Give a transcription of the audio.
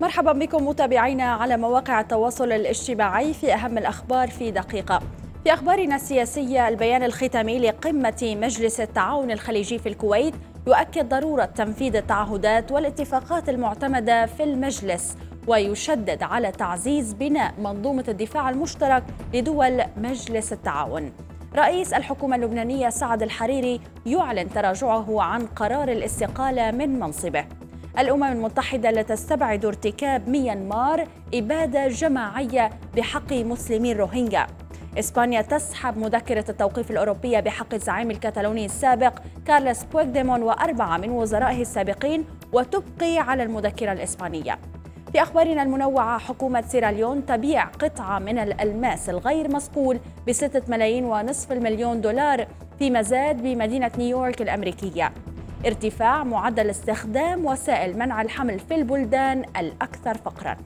مرحبا بكم متابعينا على مواقع التواصل الاجتماعي في أهم الأخبار في دقيقة. في أخبارنا السياسية البيان الختامي لقمة مجلس التعاون الخليجي في الكويت يؤكد ضرورة تنفيذ التعهدات والاتفاقات المعتمدة في المجلس ويشدد على تعزيز بناء منظومة الدفاع المشترك لدول مجلس التعاون. رئيس الحكومة اللبنانية سعد الحريري يعلن تراجعه عن قرار الاستقالة من منصبه. الأمم المتحدة لا تستبعد ارتكاب ميانمار إبادة جماعية بحق مسلمي الروهينجا إسبانيا تسحب مذكرة التوقيف الأوروبية بحق الزعيم الكتالوني السابق كارلوس بويغديمون وأربعة من وزرائه السابقين وتبقي على المذكرة الإسبانية. في أخبارنا المنوعة حكومة سيراليون تبيع قطعة من الألماس الغير مصقول بستة ملايين ونصف المليون دولار في مزاد بمدينة نيويورك الأمريكية. ارتفاع معدل استخدام وسائل منع الحمل في البلدان الأكثر فقراً.